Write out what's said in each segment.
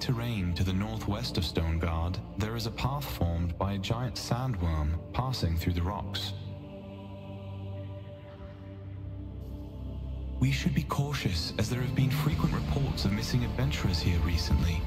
terrain to the northwest of Stonegard, there is a path formed by a giant sandworm passing through the rocks. We should be cautious as there have been frequent reports of missing adventurers here recently.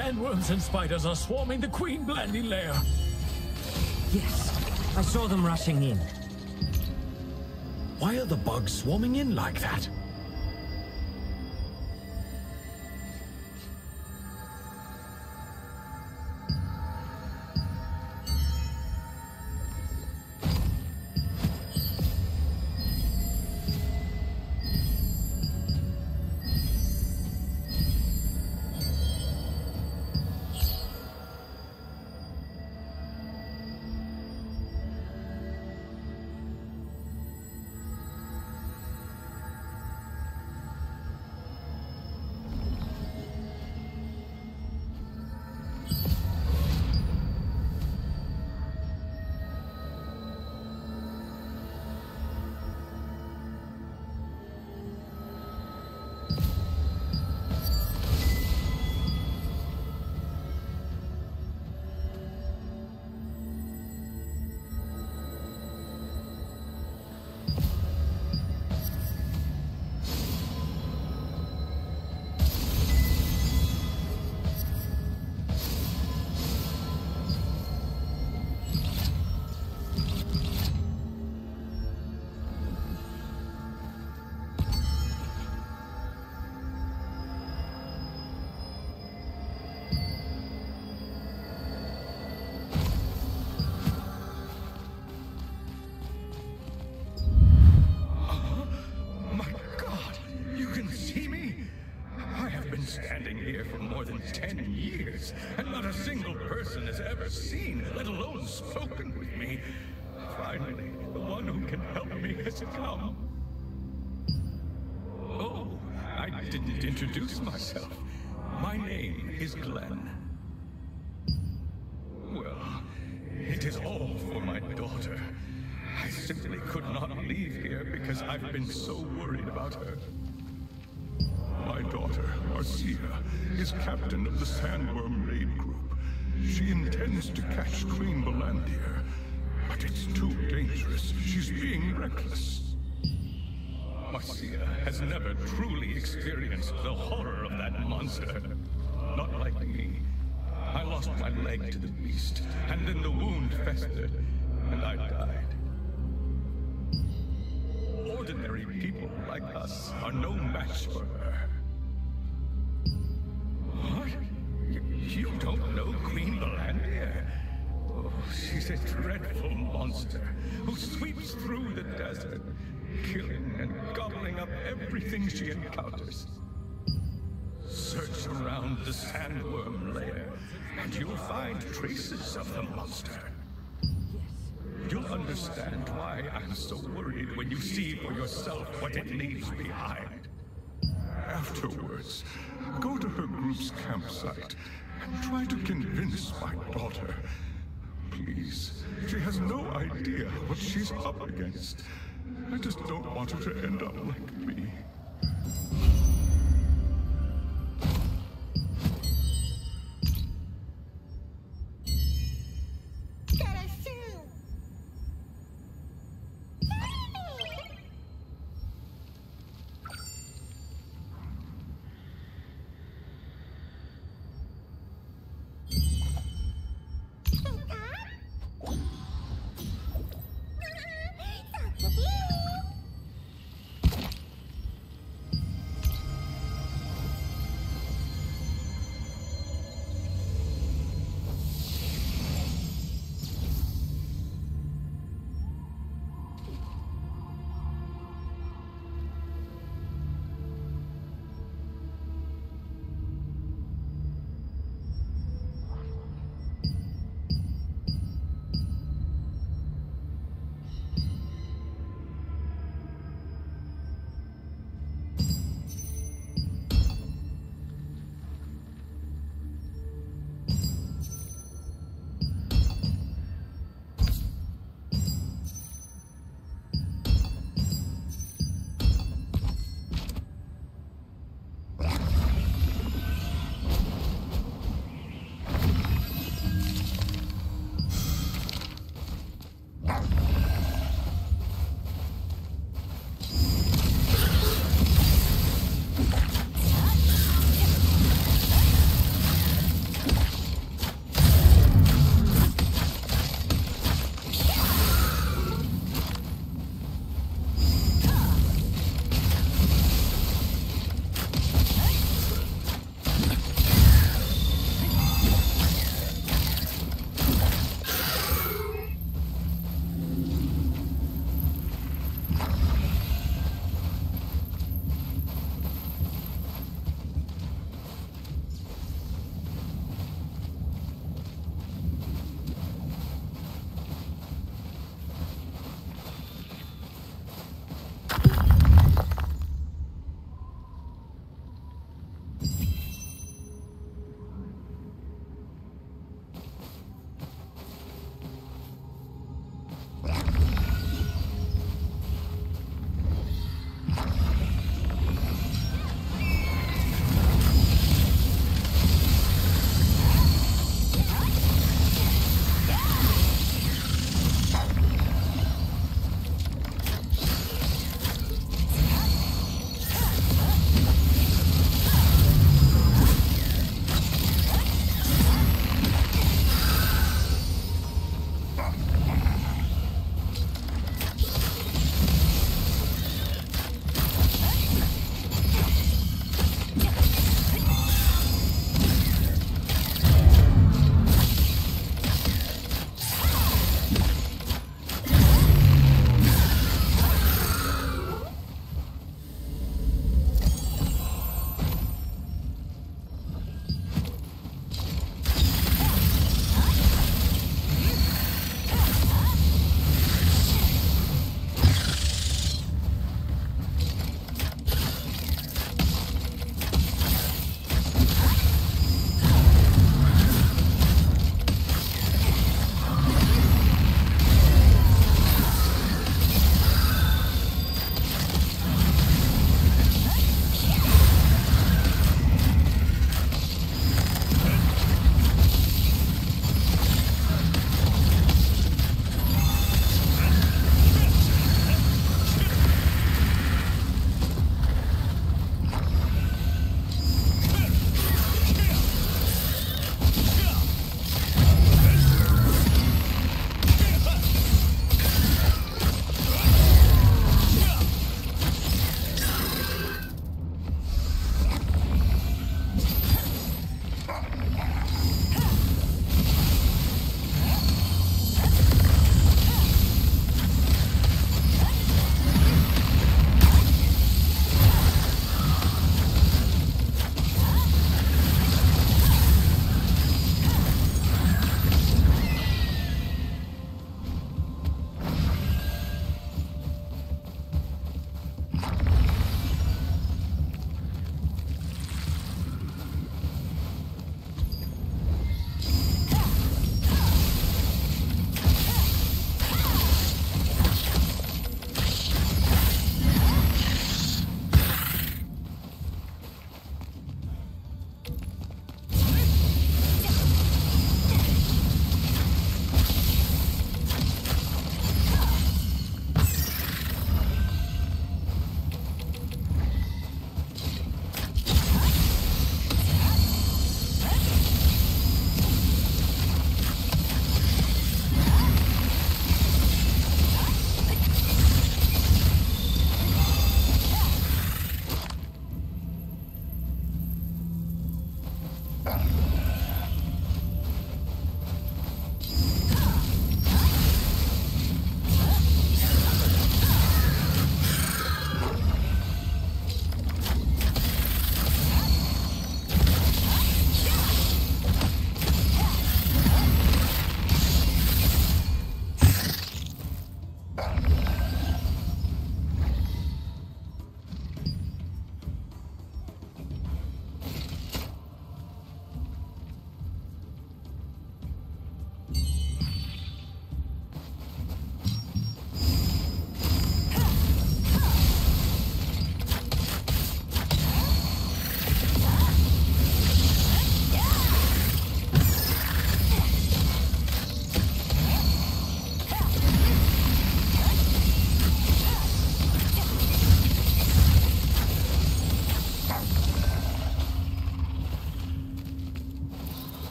Sandworms and spiders are swarming the Queen Bellandir lair. Yes, I saw them rushing in. Why are the bugs swarming in like that? Daughter. I simply could not leave here because I've been so worried about her. My daughter, Marcia, is captain of the Sandworm Raid Group. She intends to catch Queen Bellandir, but it's too dangerous. She's being reckless. Marcia has never truly experienced the horror of that monster. Not like me. I lost my leg to the beast, and then the wound festered, and I died. Ordinary people like us are no match for her. What? You don't know Queen Bellandir? Oh, she's a dreadful monster who sweeps through the desert, killing and gobbling up everything she encounters. Search around the sandworm lair, and you'll find traces of the monster. Understand why I'm so worried when you see for yourself what it leaves behind. Afterwards, go to her group's campsite and try to convince my daughter. Please, she has no idea what she's up against. I just don't want her to end up like me.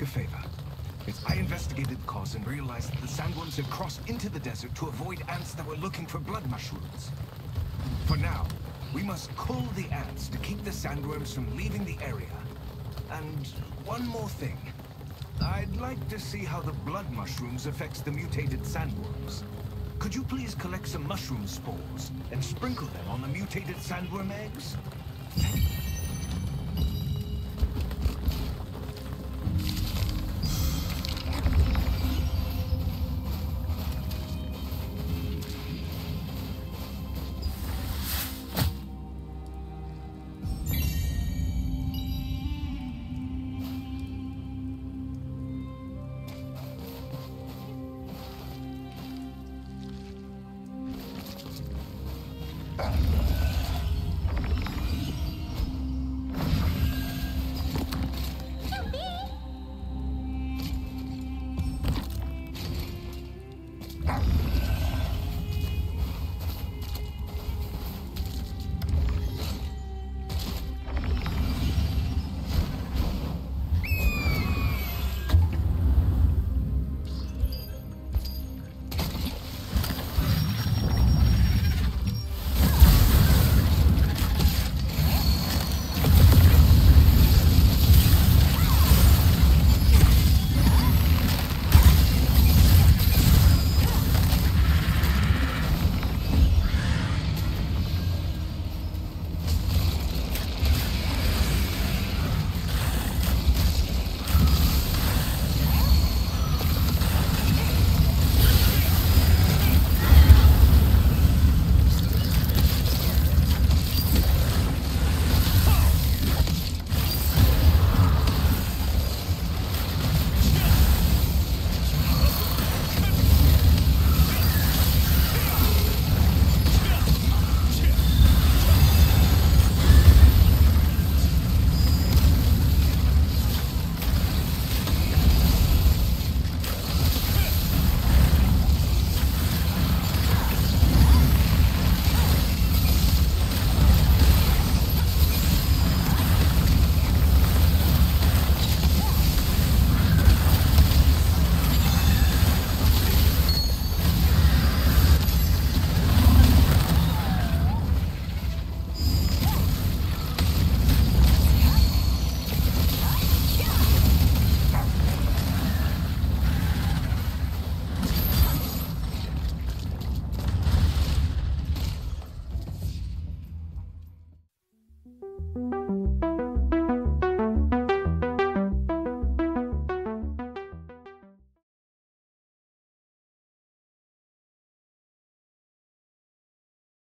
Ask a favor? Yes, I investigated the cause and realized that the sandworms had crossed into the desert to avoid ants that were looking for blood mushrooms. For now, we must cull the ants to keep the sandworms from leaving the area. And one more thing. I'd like to see how the blood mushrooms affects the mutated sandworms. Could you please collect some mushroom spores and sprinkle them on the mutated sandworm eggs?